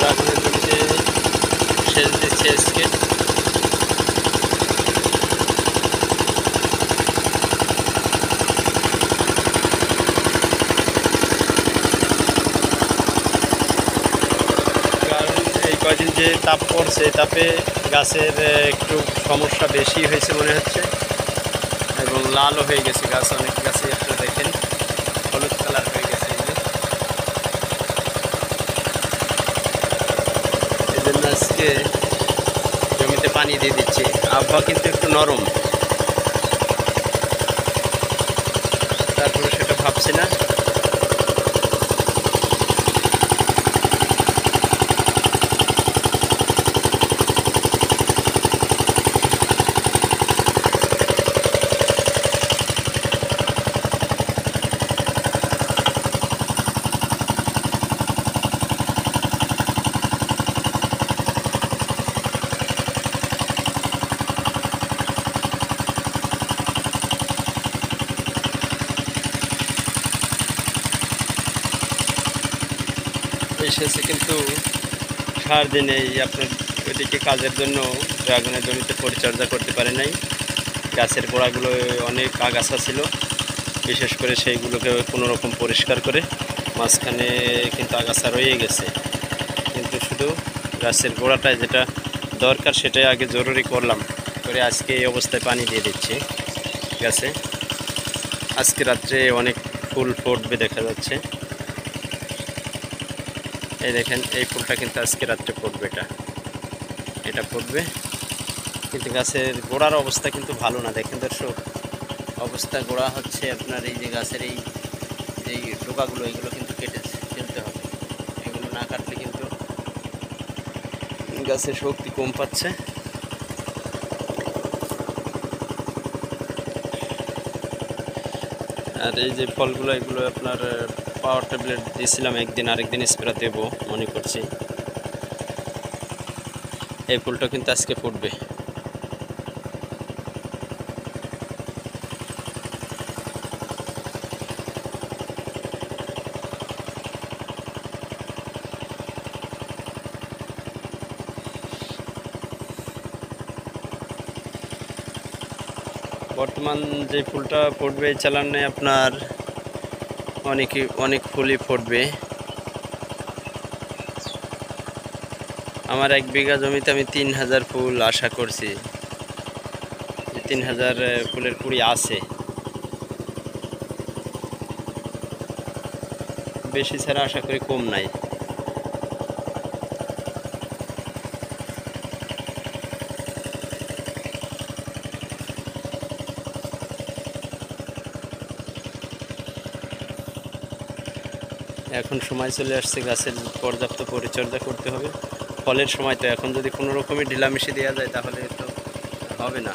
ড্রাগনের জমিতে সেচ দিচ্ছে কয়দিন যে তাপ পড়ছে, তাপে গাছের একটু সমস্যা বেশি হয়েছে মনে হচ্ছে। এবং লালও হয়ে গেছে গাছ অনেক গাছে একটু দেখেন হলুদ কালার হয়ে গেছে এই যে। এই জন্য আজকে জমিতে পানি দিয়ে দিচ্ছি। আবহাওয়া কিন্তু একটু নরম। তারপরে সেটা ভাবছি না। এসেছে কিন্তু সারাদিন এই আপনার ওইদিকে কাজের জন্য ড্রাগনের জমিতে পরিচর্যা করতে পারে নাই। গাছের গোড়াগুলো অনেক আগাছা ছিল, বিশেষ করে সেইগুলোকে কোনো রকম পরিষ্কার করে মাঝখানে কিন্তু আগাছা রয়ে গেছে। কিন্তু শুধু গাছের গোড়াটায় যেটা দরকার, সেটাই আগে জরুরি করলাম করে আজকে এই অবস্থায় পানি দিয়ে দিচ্ছি গাছে। আজকে রাত্রে অনেক ফুল ফুটবে দেখা যাচ্ছে। এই দেখেন, এই ফুলটা কিন্তু আজকে রাত্রে পড়বে এটা। এটা পড়বে কিন্তু গাছের গোড়ার অবস্থা কিন্তু ভালো না। দেখেন দর্শক, অবস্থা গোড়া হচ্ছে আপনার এই যে গাছের এই এই টোকাগুলো এগুলো কিন্তু কেটে ফেলতে হবে। এগুলো না কাটলে কিন্তু গাছের শক্তি কম পাচ্ছে। আর এই যে ফলগুলো, এগুলো আপনার পাওয়ার ট্যাবলেট দিয়েছিলাম, একদিন আরেকদিন স্প্রে দেবো মনে করছি। এই ফুলটা কিন্তু আজকে ফুটবে। বর্তমান যে ফুলটা ফুটবে, এই চালানে আপনার অনেকই অনেক ফুলই ফুটবে। আমার এক বিঘা জমিতে আমি তিন হাজার ফুল আশা করছি। তিন হাজার ফুলের কুড়ি আছে। বেশি ছাড়া আশা করি কম নাই। এখন সময় চলে আসছে, গাছের পর্যাপ্ত পরিচর্যা করতে হবে। ফলের সময় তো এখন যদি কোনো রকমের ঢিলামিশি দেওয়া যায় তাহলে তো হবে না।